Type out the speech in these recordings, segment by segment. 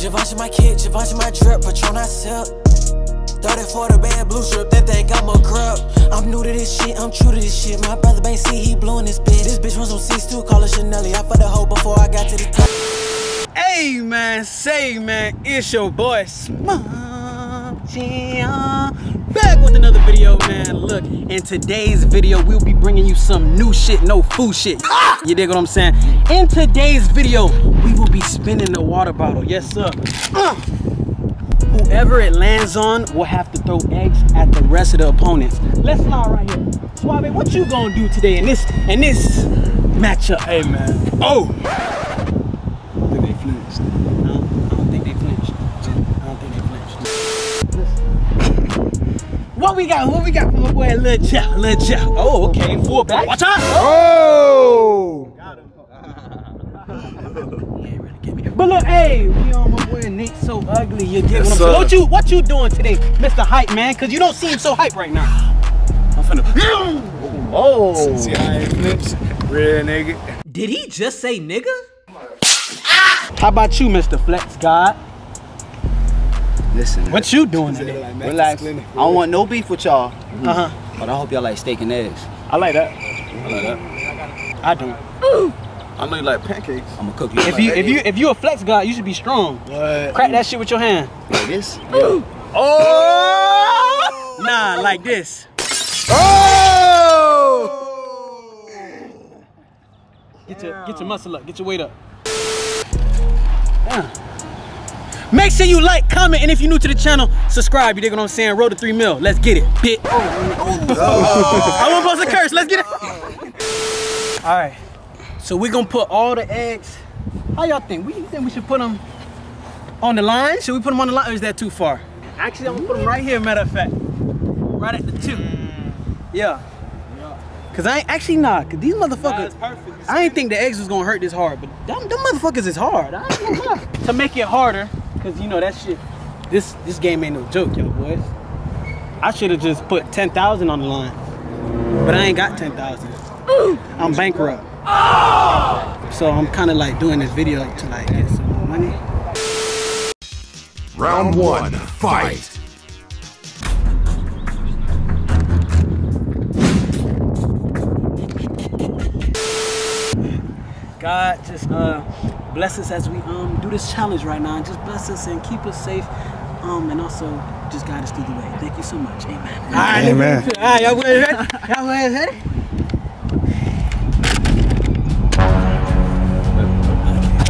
Givenchy my kid, Givenchy my drip, Patron I sip. 30 for the band, blue strip, that thing got my grip. I'm new to this shit, I'm true to this shit. My brother Bane see he blowing this bitch. This bitch wants some seats too, call her Chanel. I fucked the hoe before I got to the top. Hey man, say man, it's your boy SmoothGio. Back with another video, man. Look, in today's video, we'll be bringing you some new shit, no food shit. You dig what I'm saying? In today's video, we will be spinning the water bottle. Yes, sir. Uh. Whoever it lands on will have to throw eggs at the rest of the opponents. Let's slide right here. Suave, what you gonna do today in this in this matchup? Hey man. Oh! We got? What we got from my boy Lil Jeff? Lil Jeff. Oh, okay. Full back. Watch out! Oh! But look, hey, we on my boy Nate so ugly. You get Yes, what I'm sir. saying? What you what you doing today, Mr. Hype Man? Cause you don't seem so hype right now. I'm finna. Oh. See how I ain't? Real nigga. Did he just say nigga? How about you, Mr. Flex God? Listen, What you doing today? relax. I don't want no beef with y'all, Uh huh. but I hope y'all like steak and eggs. I like that. I like that. I don't. I know you like pancakes. I'm gonna cook you If you if you if you a flex god, you should be strong. What? Crack that shit with your hand. like this. Oh! Nah, like this. Oh! Get your get your muscle up. Get your weight up. Yeah. Make sure you like, comment, and if you're new to the channel, subscribe. You dig what I'm saying? Roll to three mil. Let's get it. Bit. Oh. I wasn't supposed to curse. Let's get it. All right. So we're gonna put all the eggs. How y'all think? We think we should put them on the line? Should we put them on the line, or is that too far? Actually, I'm gonna put them right here. Matter of fact, right at the two. Yeah. Cause I ain't actually not. Cause these motherfuckers. I ain't think the eggs was gonna hurt this hard, but them, them motherfuckers is hard. I ain't gonna lie. to make it harder, cause you know that shit. This this game ain't no joke, yo boys. I should have just put ten thousand on the line, but I ain't got ten thousand. I'm bankrupt. So I'm kind of like doing this video to like get some more money. Round one, fight. God just uh, bless us as we um do this challenge right now. And just bless us and keep us safe. Um, and also just guide us through the way. Thank you so much. Amen. All right, Amen. All right, y'all ready? Y'all ready?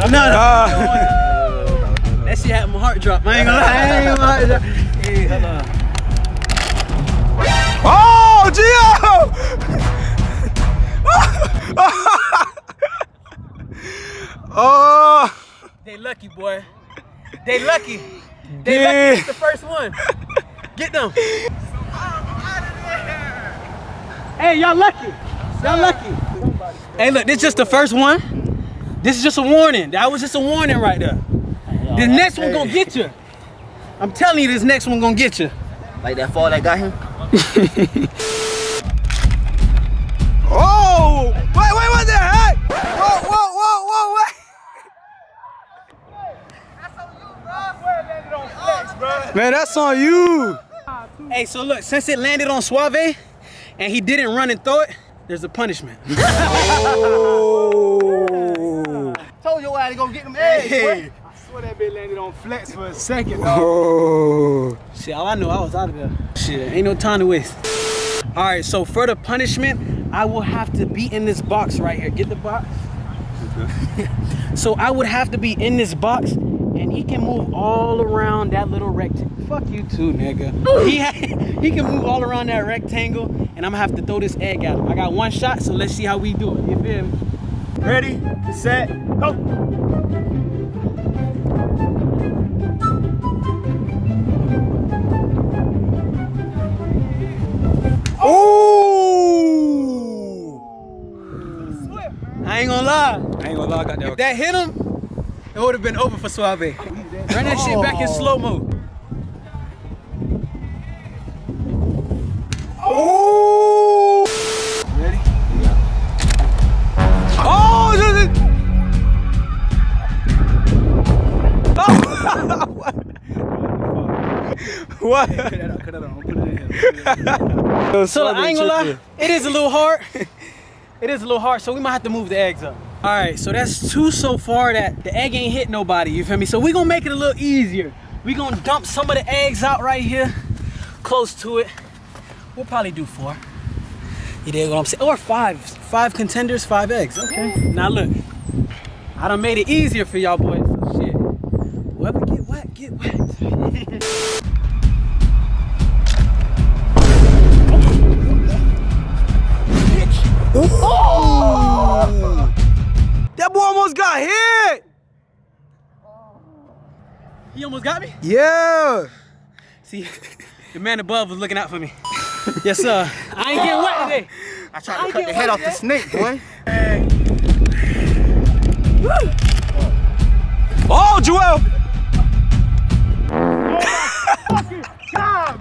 I'm not. that shit had my heart drop. I ain't gonna lie. I ain't gonna lie. Hey, hold on. Oh, Gio! oh! They lucky, boy. They lucky. They Yeah. lucky. It's the first one. Get them. Hey, y'all lucky. Y'all lucky. Hey, look, this just the first one. This is just a warning. That was just a warning right there. The next one gonna get you. I'm telling you, this next one gonna get you. Like that fall that got him. Man, that's on you. Hey, so look, since it landed on Suave and he didn't run and throw it, there's a punishment. Oh. Told you I to go get them eggs. Hey. I swear that bit landed on flex for a second. Oh. Shit, all I know, I was out of there. Shit, ain't no time to waste. All right, so for the punishment, I will have to be in this box right here. Get the box. so I would have to be in this box, and he can move all around that little rectangle. Fuck you too, nigga. he he can move all around that rectangle, and I'm gonna have to throw this egg at him. I got one shot, so let's see how we do it. You feel me? Ready, set, go. Ooh! I ain't gonna lie. I ain't gonna lie, I got that. If that hit him, it would have been over for Suave. Run that shit back in slow mo. Oh! Ready? Oh, this is- Oh! What? Cut that out, cut that out. I'm it in here. Yo, So I Southern ain't gonna lie, it is a little hard. it is a little hard, so we might have to move the eggs up. All right, so that's two so far that the egg ain't hit nobody, you feel me? So we gonna make it a little easier. We gonna dump some of the eggs out right here, close to it. We'll probably do four. You dig what I'm saying? Or five. Five contenders, five eggs, okay. Now look, I done made it easier for y'all boys, He almost got me? Yeah. See, the man above was looking out for me. yes, sir. I ain't getting wet today. I tried to cut the head off the snake, boy. Hey. Oh, Joel.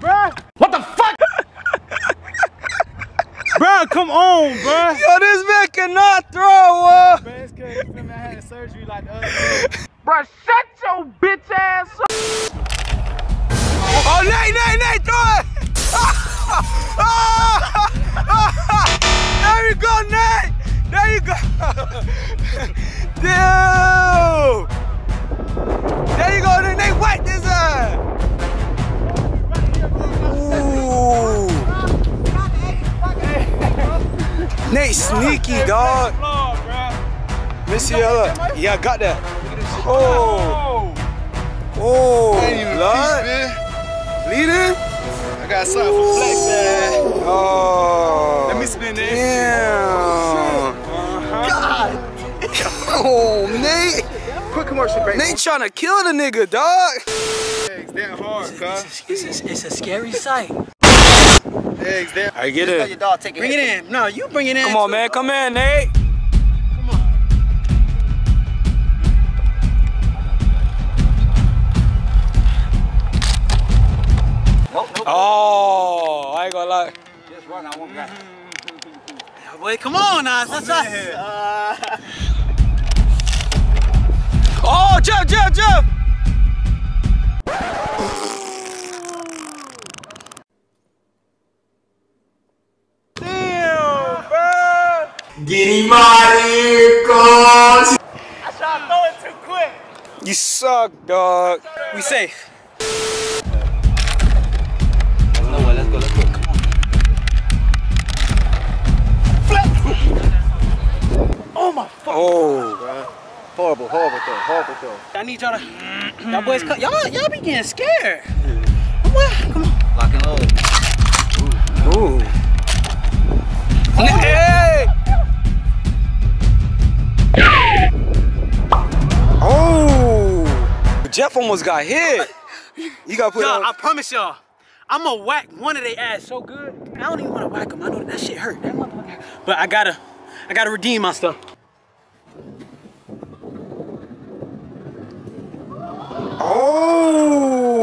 Bro, What the fuck? bro, come on, bro. Yo, this man cannot throw. Uh. It's cause you feel me? I had surgery like the other day. Oh, Nate, Nate, Nate, throw it. there you go, Nate. There you go. Dude. There you go, Nate. Wait, this uh. Ooh. Nate sneaky, dog. Floor, bro. Missy, look. Yeah, I got that. Oh. Oh. Blood. Bleeding? I got something for flex, man. Oh. Let me spin this. Damn. Uh -huh. God. oh, Nate. Quick commercial break. Nate trying to kill the nigga, dog. Eggs that hard, cuz. It's a, it's a scary sight. Eggs that I get Let your it. dog take Bring it in. No, you bring it in. Come on, too. man. Come in, Nate. Boy, come on, Nas. That's us. Uh. Oh, Jeff, Jeff, Jeff. Damn, bro. You suck, dog. We safe. Oh, Horrible, horrible throw, horrible throw. I need y'all to. Y'all boys. Y'all, y'all be getting scared. Come on, come on. Lock and load. ooh. Hey. Oh, Jeff almost got hit. You gotta put Y'all, on. I promise y'all, I'm gonna whack one of their ass so good. I don't even want to whack them. I know that, that shit hurt. That motherfucker- But I gotta, I gotta redeem myself. Oh.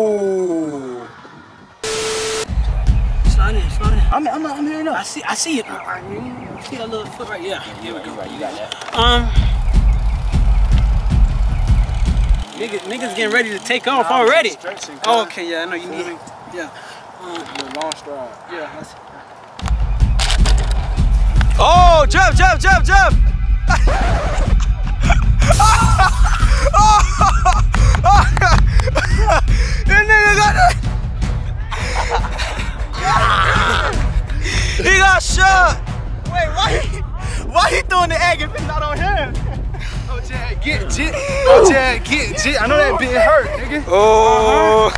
Slide in, slide in. I'm, I'm, I'm hearing I see, I see it. I See that little foot right? Yeah. Here we go. Right, you got that. Um. Niggas, niggas getting ready to take off already. Oh, okay, yeah, I know you need it. Yeah. The long stride. Yeah, that's Oh, Jeff, Jeff, Jeff, Jeff. That nigga got that. he got shot. Wait, why he, why he throwing the egg if it's not on him? Oh, Chad, get jit. Oh, Chad, get jit. I know that bit hurt, nigga. Oh.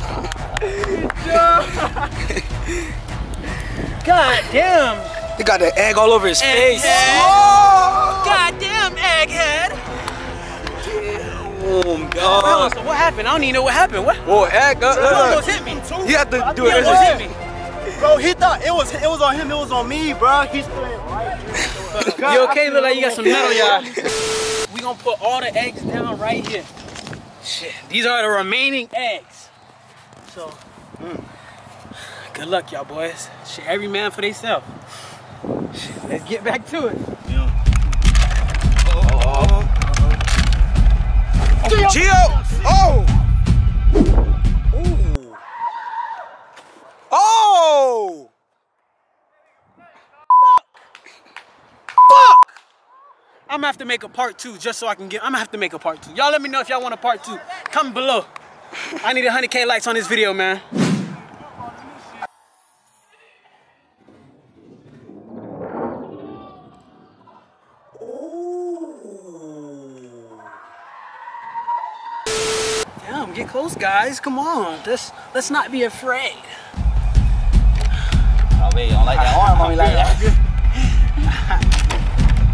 God damn. He got the egg all over his face. Egghead. Oh, Goddamn egghead. God. So what happened? I don't even know what happened. What? Whoa, egg. Uh, He uh, almost hit me. he had to do He it. almost hit me. Bro, he thought it was it was on him, it was on me, bro. He's playing right. You okay? Look like you got some metal, y'all. We gonna put all the eggs down right here. Shit, these are the remaining eggs. So, mm, good luck, y'all boys. Shit, every man for theyself. Let's get back to it. Gio. Oh. oh. Fuck. I'm gonna have to make a part two just so I can get. I'm gonna have to make a part two. Y'all let me know if y'all want a part two. Come below. I need 100k likes on this video, man. Guys. Come on. Let's let's not be afraid. Oh, wait, you don't like that arm on me like that.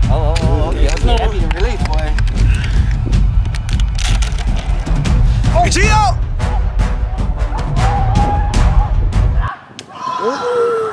oh, oh, oh, okay, okay. That be the relief, boy. Gio! Oh.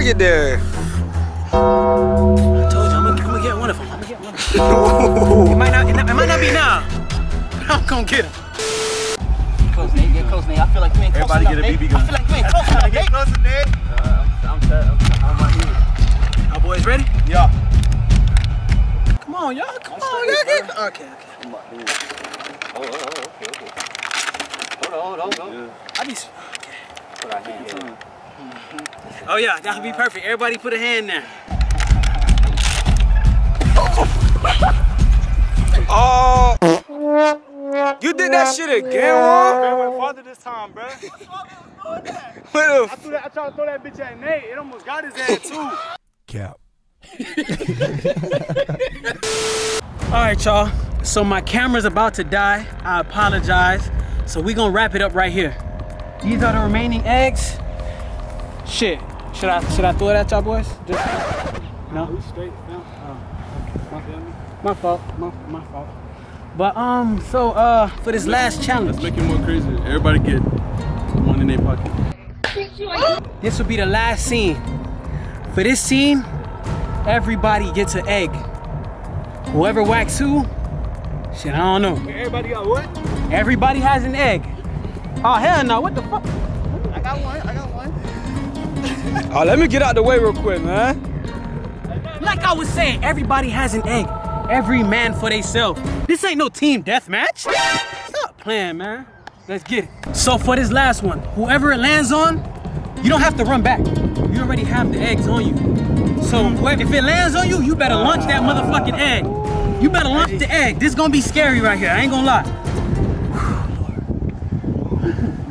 Target there. I told you, I'm gonna, I'm gonna get one of them. I'm gonna get one of them. it, might not, it, not- it might not be now. but I'm gonna get him. Get close, Nate. Get close, Nate. I feel like you ain't close Everybody enough, get a Nate. BB gun. I feel like you ain't close enough, Nate. Close to Nate. Uh, I'm, I'm, I'm, on my head. Our boys ready? Yeah. Come on, y'all. Come on, y'all. Get, okay, okay. Oh, oh, oh, okay, okay. Hold on, hold on, hold on. I be. s- Put our hand here. Oh yeah, that'll be perfect. Everybody put a hand there. Oh. You did that shit again, Juan? Man went farther this time, bro. What the I, threw that, I tried to throw that bitch at Nate. It almost got his ass too. Cap. All right, y'all. So my camera's about to die. I apologize. So we gonna wrap it up right here. These are the remaining eggs. Shit. Should I should I throw it at y'all boys? Just no. Straight, fam. My fault. My, my fault. But um, so uh, for this last challenge, Let's make it more crazy. Everybody get one in their pocket. this will be the last scene. For this scene, everybody gets an egg. Whoever whacks who, shit, I don't know. Everybody got what? Everybody has an egg. Oh hell no! What the fuck? Oh, let me get out the way real quick, man. Like I was saying, everybody has an egg. Every man for theyself. This ain't no team deathmatch. Stop playing, man. Let's get it. So for this last one, whoever it lands on, you don't have to run back. You already have the eggs on you. So if it lands on you, you better launch that motherfucking egg. You better launch the egg. This gonna be scary right here. I ain't gonna lie.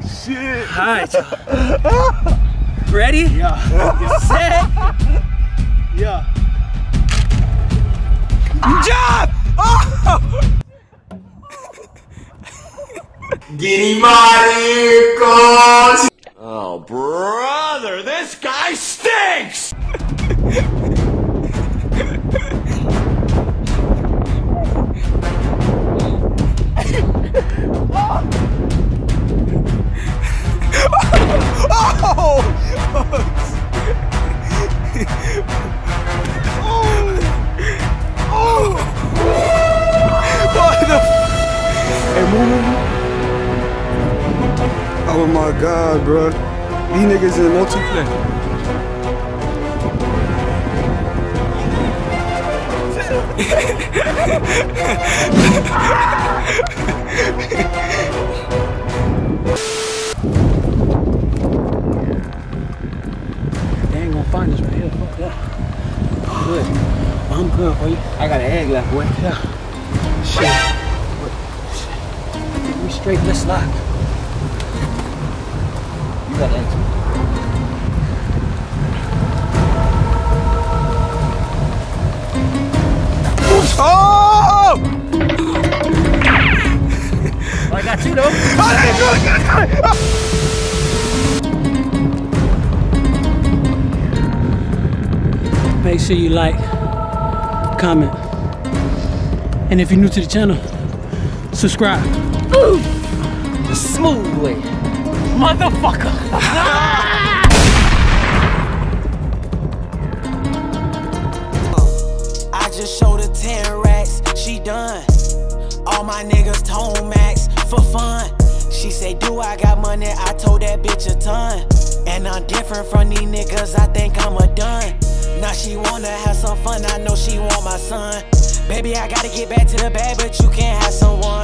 Shit. All right, y'all. Ready? Yeah. Set. Yeah. Job! Oh! Oh, brother, this guy stinks! Oh! What the? Hey, move, move. Oh my god, bro. These niggas in multiplayer. They ain't gonna find us right here. Fuck that. Good. I'm good for you. I got an egg left, boy. Shit. Shit. Get me straight, let's lock. You got eggs. Oh! I got you though. Sure you like, comment, and if you're new to the channel, subscribe. Smooth way. Motherfucker! I just showed her 10 racks, she done. All my niggas tone max for fun. She say, Do I got money? I told that bitch a ton. And I'm different from these niggas, I think I'm a done. Now she wanna have some fun, I know she want my son. Baby, I gotta get back to the bag, but you can't have some ones.